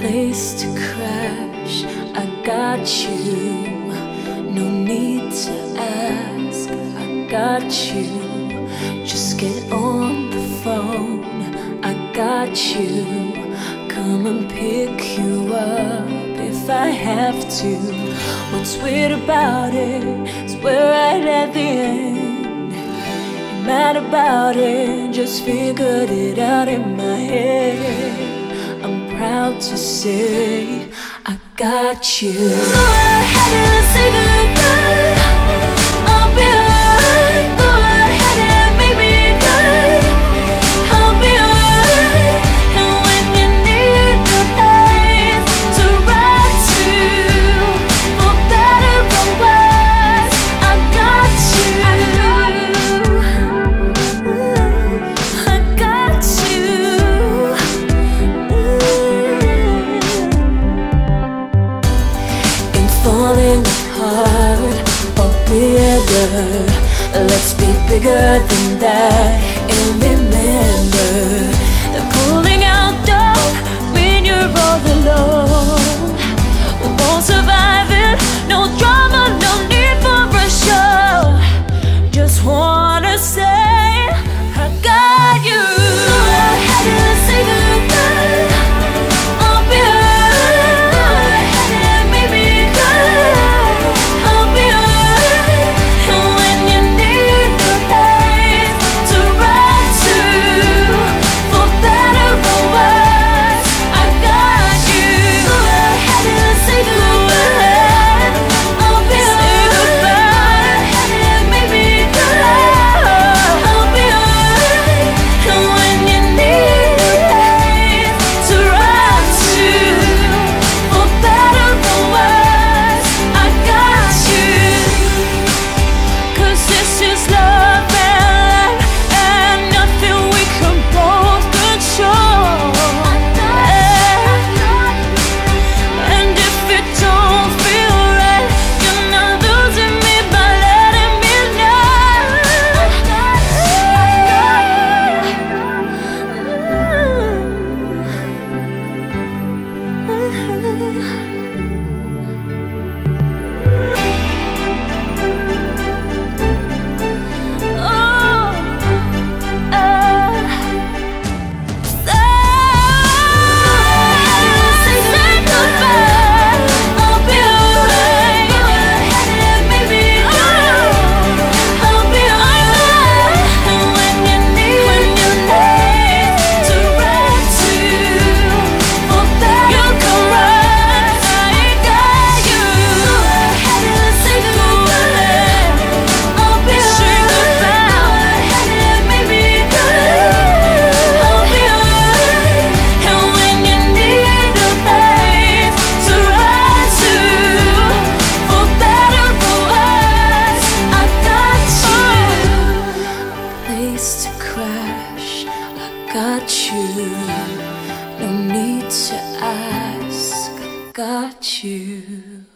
place to crash. I got you. No need to ask. I got you. Just get on the phone. I got you. Come and pick you up if I have to. What's weird about it is we're right at the end. Ain't mad about it, just figured it out in my head to say I got you. So I had to save Let's be bigger than that And remember to crash. I got you. No need to ask. I got you.